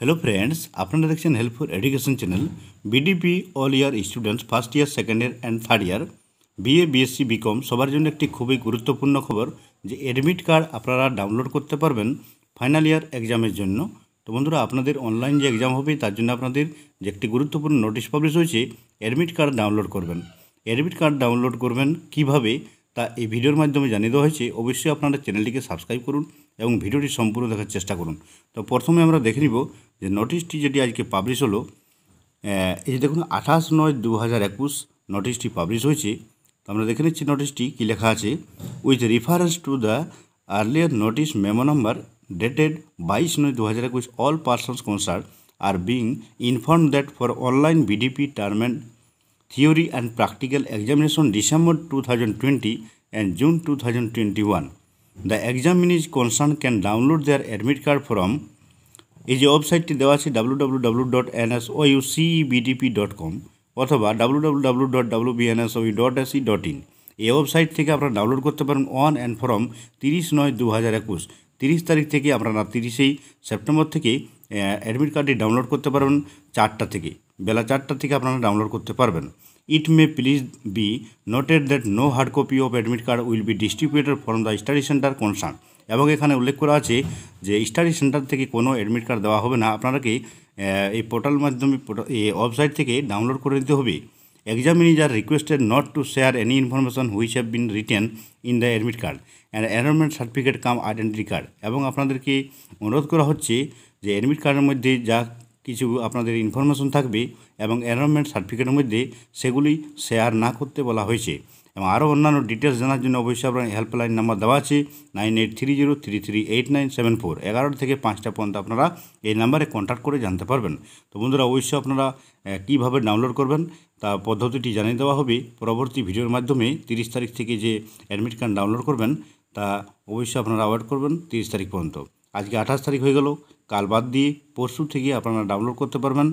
Hello friends আপনারা দেখছেন helpful education channel BDP all year students first year second year and third year BA BSc BCom সবার জন্য একটি খুবই গুরুত্বপূর্ণ খবর যে অ্যাডমিট কার্ড আপনারা ডাউনলোড করতে পারবেন ফাইনাল ইয়ার এক্সামের জন্য। তো বন্ধুরা, আপনাদের অনলাইন যে এক্সাম হবে, তার জন্য আপনাদের যে একটি গুরুত্বপূর্ণ নোটিশ পাবলিশ হয়েছে অ্যাডমিট কার্ড ডাউনলোড করবেন। অ্যাডমিট কার্ড ডাউনলোড করবেন কীভাবে, তা এই ভিডিওর মাধ্যমে জানিয়ে দেওয়া হয়েছে। অবশ্যই আপনারা চ্যানেলটিকে সাবস্ক্রাইব করুন এবং ভিডিওটি সম্পূর্ণ দেখার চেষ্টা করুন। তো প্রথমে আমরা দেখে নিব যে নোটিশটি যেটি আজকে পাবলিশ হলো এই যে দেখুন, আঠাশ নয় দু হাজার একুশ নোটিশটি পাবলিশ হয়েছে। তো আমরা দেখে নিচ্ছি নোটিশটি কী লেখা আছে। With reference to the earlier notice memo number dated বাইশ নয় দু হাজার একুশ all persons concerned are being informed that for online BDP term and theory and practical examination December 2020 and June 2021. The examinees concern can download their admit card from এই যে ওয়েবসাইটটি দেওয়া আছে W W W dot N S O U CEBDP dot com অথবা W W W dot W BNSOE dot AC dot in এই website থেকে আপনারা download করতে পারেন অন অ্যান্ড ফ্রম তিরিশ নয় দু হাজার একুশ। তিরিশ তারিখ থেকে আপনারা তিরিশেই সেপ্টেম্বর থেকে অ্যাডমিট কার্ডটি ডাউনলোড করতে পারবেন চারটা থেকে। বেলা চারটা থেকে আপনারা ডাউনলোড করতে পারবেন। It may please be noted that no hard copy of admit card will be distributed from the study centre concern এবং এখানে উল্লেখ করা আছে যে স্টাডি সেন্টার থেকে কোনো অ্যাডমিট কার্ড দেওয়া হবে না। আপনারাকে এই পোর্টাল মাধ্যমে, এই ওয়েবসাইট থেকে ডাউনলোড করে নিতে হবে? Examinees are requested not to share any information which have been written in the admit card and enrolment certificate cum identity card এবং আপনাদেরকে অনুরোধ করা হচ্ছে যে অ্যাডমিট কার্ডের মধ্যে যা কিছু আপনাদের ইনফরমেশন থাকবে এবং এনরোলমেন্ট সার্টিফিকেটের মধ্যে সেগুলি শেয়ার না করতে বলা হয়েছে। এবং আরও অন্যান্য ডিটেলস জানার জন্য অবশ্যই আপনার হেল্পলাইন নাম্বার দেওয়া আছে nine eight three zero three three eight nine seven four এগারোটা থেকে পাঁচটা পর্যন্ত আপনারা এই নাম্বারে কন্ট্যাক্ট করে জানতে পারবেন। তো বন্ধুরা, অবশ্যই আপনারা কীভাবে ডাউনলোড করবেন তা পদ্ধতিটি জানিয়ে দেওয়া হবে। পরবর্তী ভিডিওর মাধ্যমে তিরিশ তারিখ থেকে যে অ্যাডমিট কার্ড ডাউনলোড করবেন তা অবশ্যই আপনারা অ্যাভয়েড করবেন তিরিশ তারিখ পর্যন্ত। আজকে আঠাশ তারিখ হয়ে গেল। কাল বাদ দিয়ে পরশু থেকে আপনারা ডাউনলোড করতে পারবেন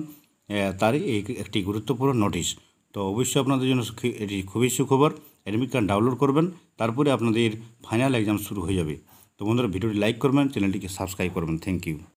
তার এই একটি গুরুত্বপূর্ণ নোটিশ তো অবশ্যই আপনাদের জন্য এটি খুবই সুখবর। অ্যাডমিট কার্ড ডাউনলোড করবেন, তারপরে আপনাদের ফাইনাল এক্সাম শুরু হয়ে যাবে। তো বন্ধুরা, ভিডিওটি লাইক করবেন চ্যানেলটিকে সাবস্ক্রাইব করবেন। Thank you